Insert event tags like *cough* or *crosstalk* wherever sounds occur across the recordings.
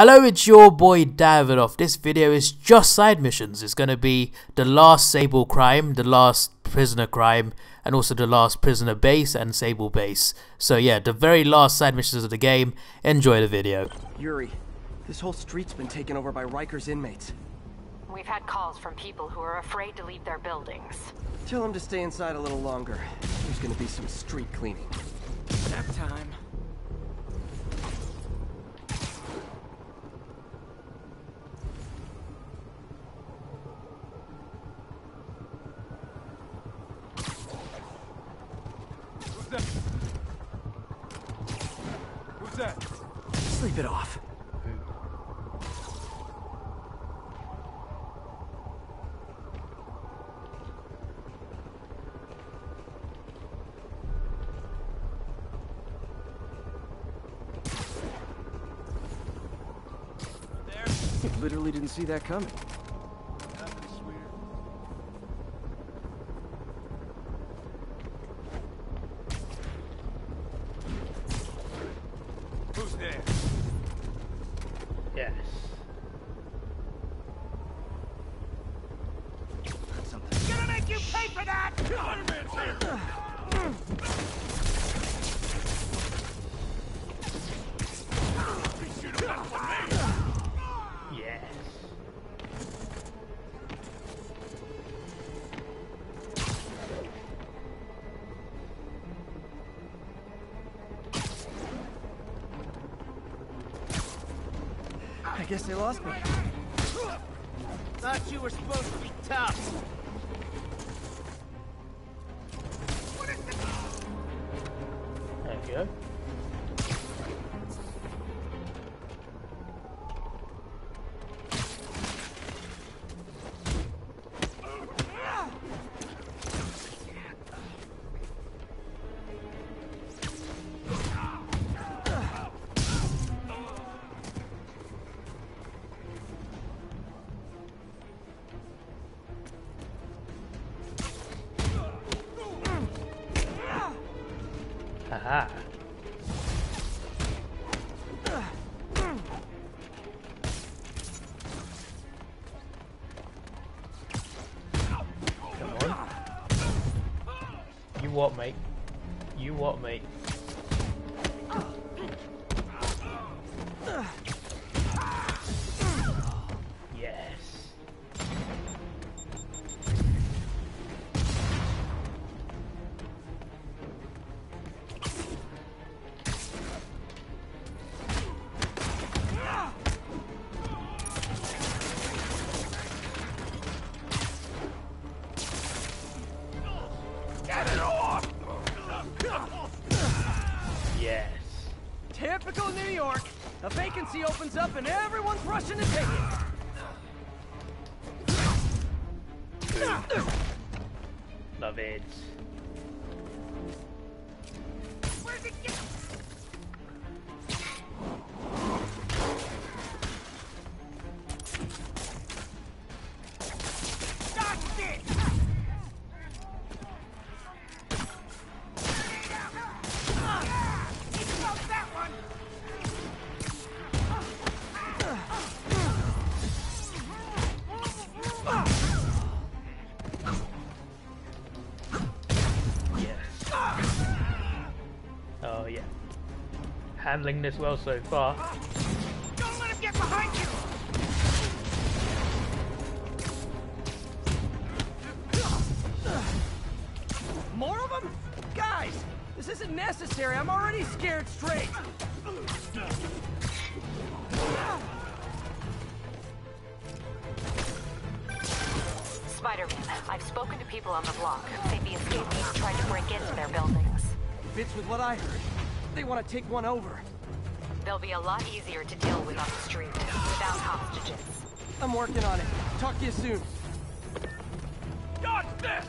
Hello, it's your boy Davidoff. This video is just side missions. It's going to be the last Sable crime, the last prisoner crime, and also the last prisoner base and Sable base. So yeah, the very last side missions of the game. Enjoy the video. Yuri, this whole street's been taken over by Rikers inmates. We've had calls from people who are afraid to leave their buildings. Tell them to stay inside a little longer. There's gonna be some street cleaning. Nap time. That? Who's that? Sleep it off. There. Literally didn't see that coming. Guess they lost me. Thought you were supposed to be tough. Up and everyone's rushing to take it. Handling this well so far. They want to take one over. They'll be a lot easier to deal with on the street, without hostages. I'm working on it. Talk to you soon. Dodge this!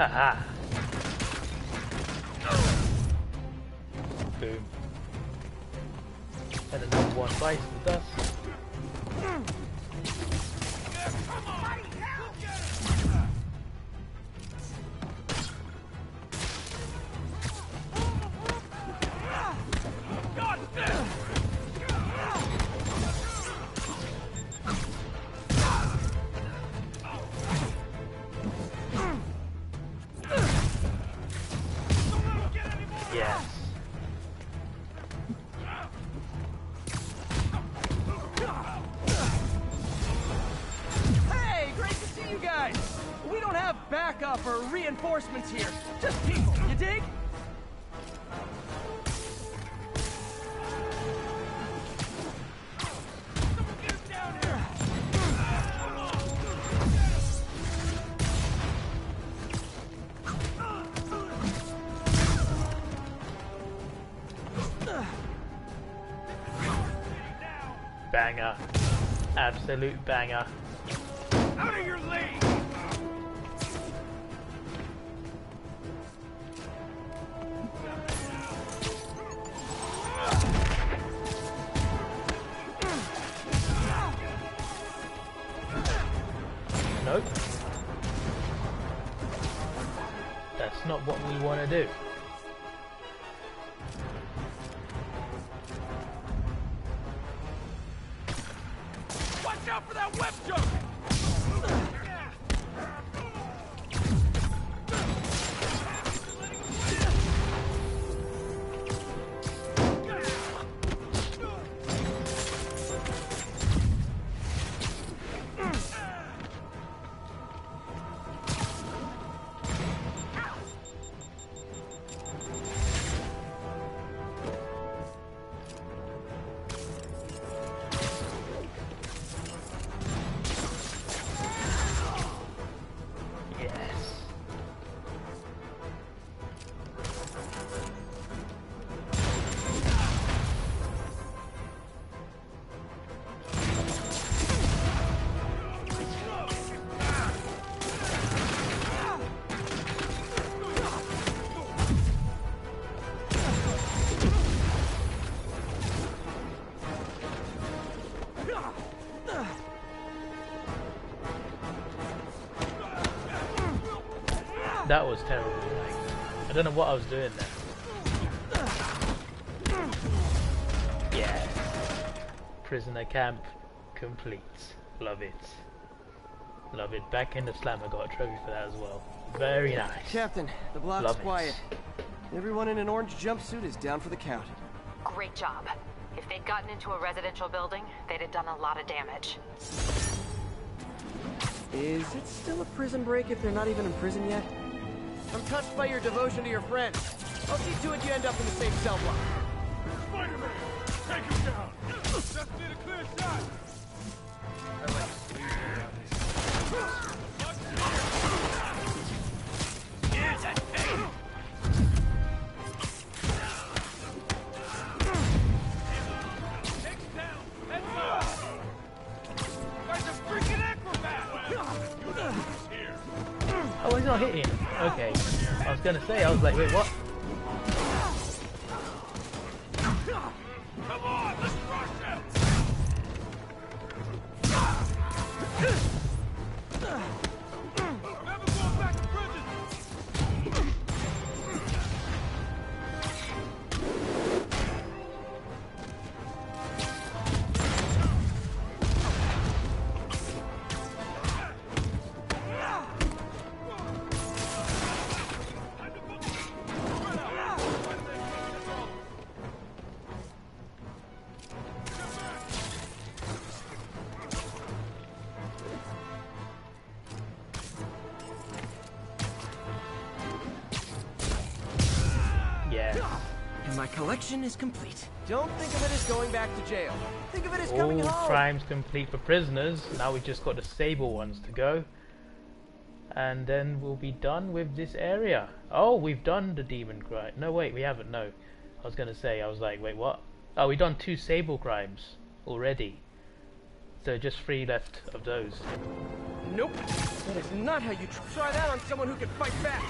Haha. Boom. Yes. Hey, great to see you guys. We don't have backup or reinforcements here. Just people, you dig? Absolute banger. That was terrible. Like, I don't know what I was doing there. Yes. Prisoner camp complete. Love it. Love it. Back in the slam, I got a trophy for that as well. Very nice. Captain, the block's Love it. quiet. Everyone in an orange jumpsuit is down for the count. Great job. If they'd gotten into a residential building, they'd have done a lot of damage. Is it still a prison break if they're not even in prison yet? I'm touched by your devotion to your friends. I'll see to it you end up in the same cell block. Was gonna say, I was like, wait, what? Collection is complete. Don't think of it as going back to jail. Think of it as coming All home. crimes complete for prisoners. Now we just got the Sable ones to go. And then we'll be done with this area. Oh, we've done the demon crime. No, wait, we haven't. No. I was going to say, I was like, wait, what? Oh, we've done two Sable crimes already. So just three left of those. Nope. That is not how you try that on someone who can fight back.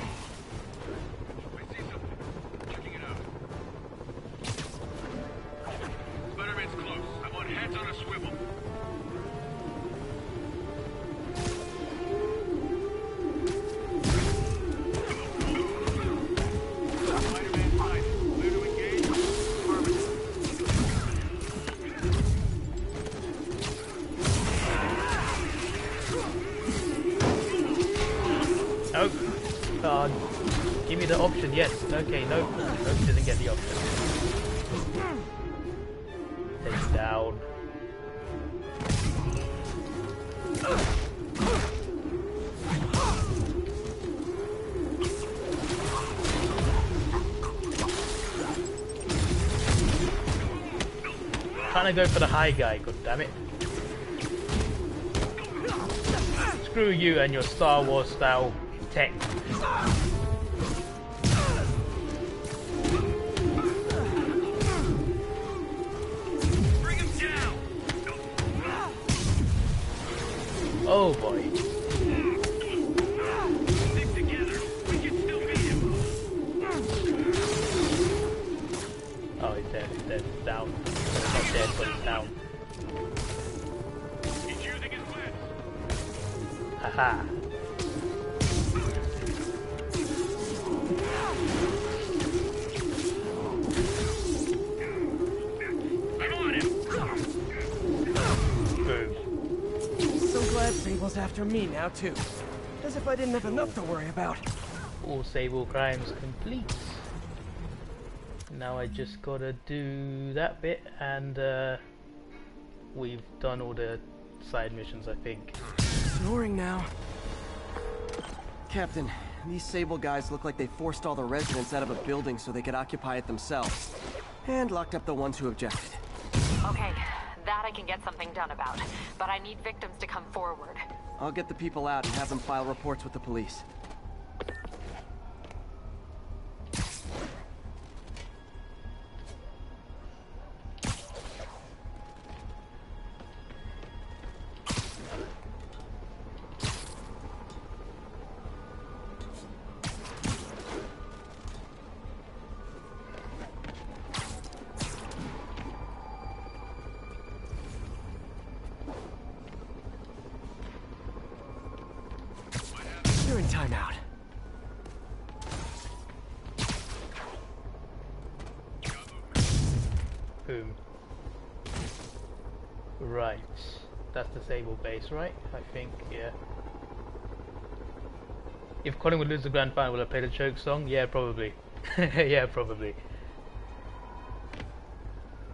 Okay. No. No. Didn't get the option. Take down. Trying to go for the high guy. God damn it. Screw you and your Star Wars style tech. After me now, too. As if I didn't have enough to worry about. All Sable crimes complete. Now I just gotta do that bit and uh, we've done all the side missions I think. Snoring now. Captain, these Sable guys look like they forced all the residents out of a building so they could occupy it themselves. And locked up the ones who objected. Okay, that I can get something done about. But I need victims to come forward. I'll get the people out and have them file reports with the police. Sable base, right? I think, yeah. If Collingwood lose the grand final, will I play the choke song? Yeah, probably. *laughs* yeah, probably.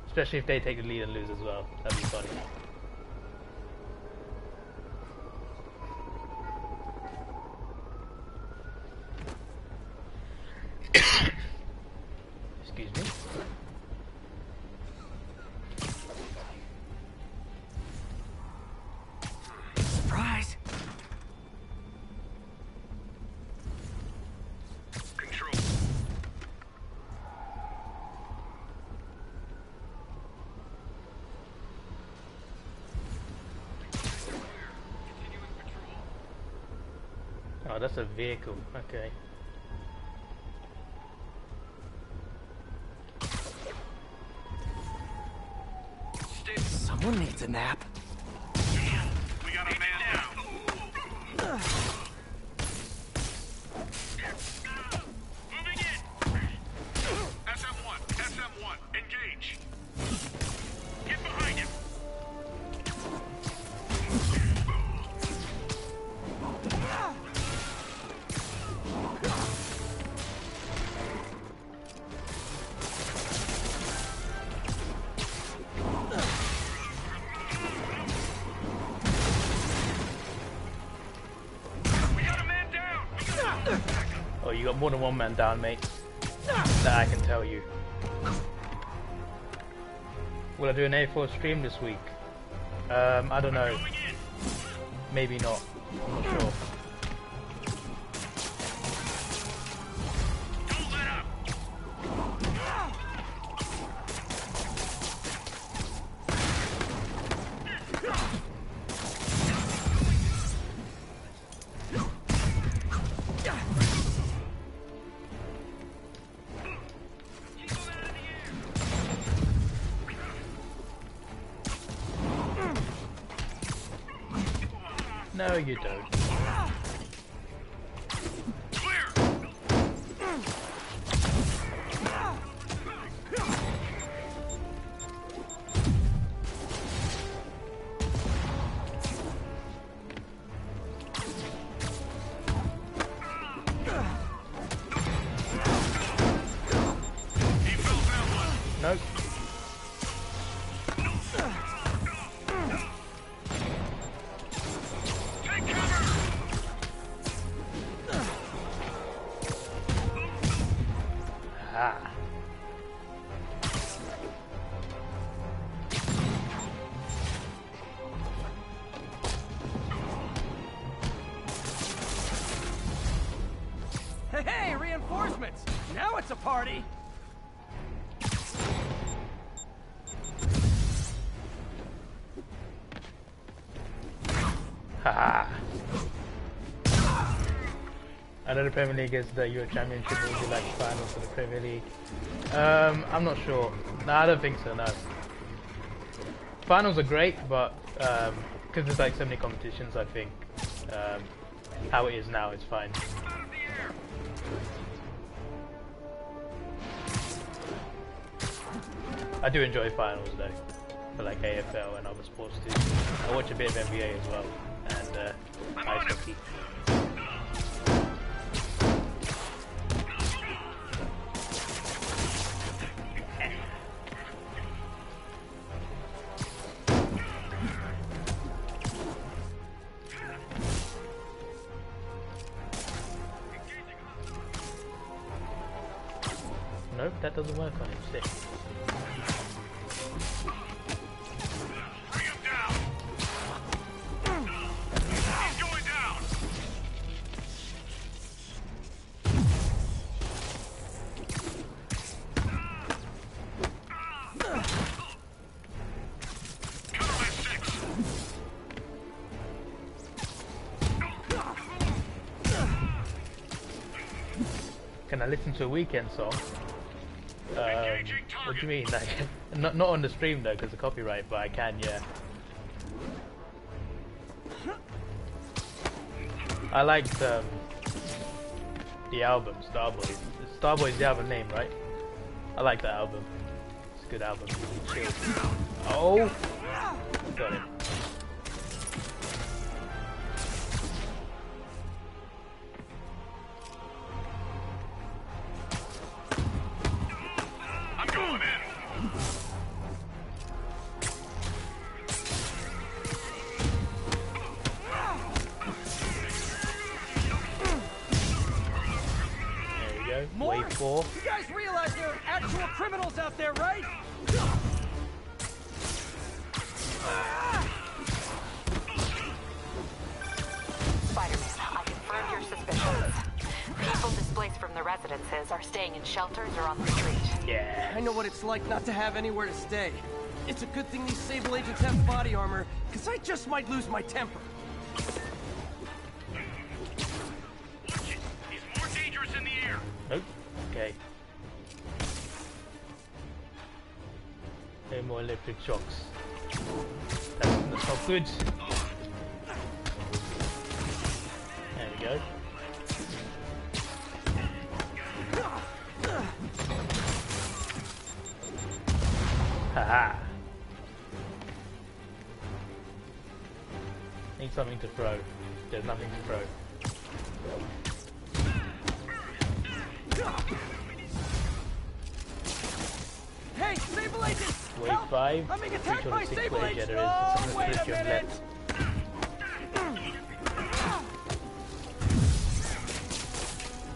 Especially if they take the lead and lose as well. That'd be funny. Oh, that's a vehicle. Okay. Someone needs a nap. Oh, you got more than one man down, mate. That I can tell you. Will I do an A4 stream this week? Um, I don't know. Maybe not. I'm not sure. No, you don't. Reinforcements! Now it's a party! Haha. The Premier League is the Euro Championship will be like the final for the Premier League. Um, I'm not sure. No, I don't think so. No. Finals are great, but because there's like so many competitions, I think um, how it is now is fine. I do enjoy finals though, for like AFL and other sports too. I watch a bit of NBA as well, and uh, ice hockey. Nope, that doesn't work on him. Sick. Can I listen to a Weeknd song? Um, what do you mean? *laughs* Like, not not on the stream though, because of copyright, but I can, yeah. I liked um, the album Starboy. Starboy is the album name, right? I like that album. It's a good album. Oh, got it. More? Wave four. You guys realize there are actual criminals out there, right? Spider-Man, I confirmed your suspicions. People displaced from the residences are staying in shelters or on the street. Yeah. I know what it's like not to have anywhere to stay. It's a good thing these Sable agents have body armor, because I just might lose my temper. Electric shocks. That's, that's not good. There we go. Haha. Need something to throw. There's nothing to throw. wave 5, I'm six. attacked generators. Sable H! Oh, wait a! Left.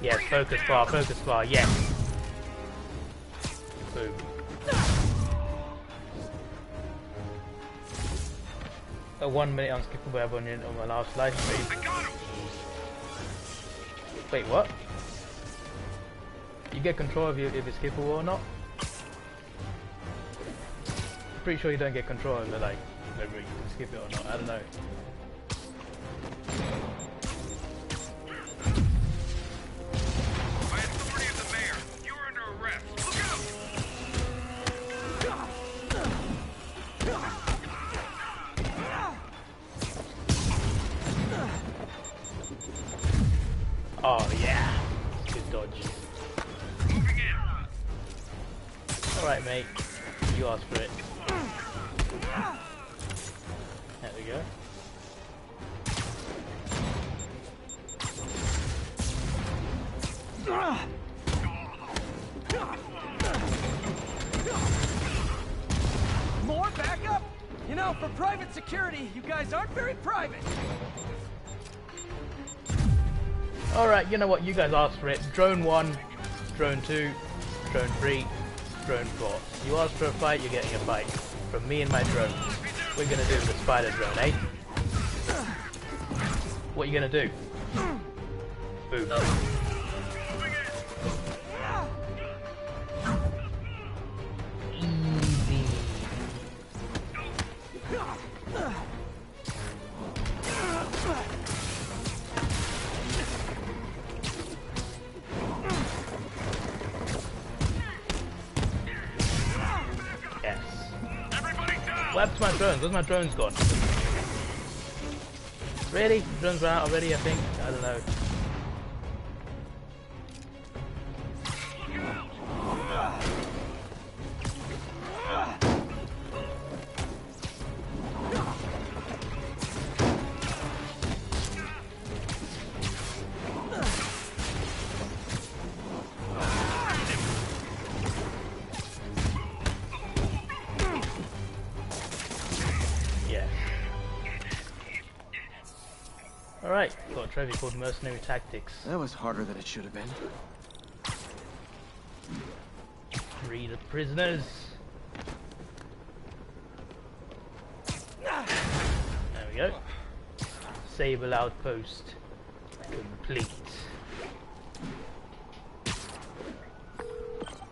Yes, focus bar, focus bar, yes. Boom. A one minute unskippable airborne unit on my last life stream. Wait, what? You get control of you if it's skippable or not? Pretty sure you don't get control it, like whether you can skip it or not. I don't know. Security, you guys aren't very private. All right, you know what? You guys asked for it. Drone one, drone two, drone three, drone four. You asked for a fight, you're getting a fight from me and my drones. We're gonna do the spider drone, eh? What are you gonna do? Boom. Easy. Drones? Where's my drones gone? Really? Drones ran out already, I think? I don't know. Alright, got a trophy called Mercenary Tactics. That was harder than it should have been. Free the prisoners. There we go. Sable outpost complete.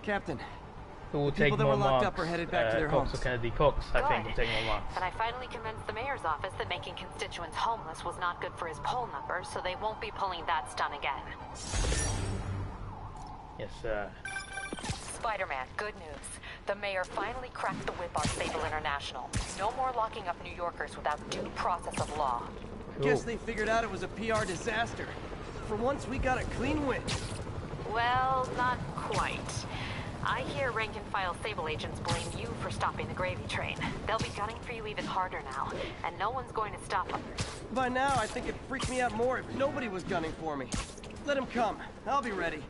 Captain, Who will People take that more were locked marks? up are headed back to Uh, their Cox homes. or Kennedy Cox, I think, will Good. take more marks. And I finally convinced the mayor's office that making constituents homeless was not good for his poll numbers, so they won't be pulling that stunt again. Yes, sir. Spider-Man, good news. The mayor finally cracked the whip on Sable International. No more locking up New Yorkers without due process of law. guess they figured out it was a PR disaster. For once, we got a clean win. Well, not quite. I hear rank and file Sable agents blame you for stopping the gravy train. They'll be gunning for you even harder now, and no one's going to stop them. By now, I think it'd freak me out more if nobody was gunning for me. Let him come. I'll be ready.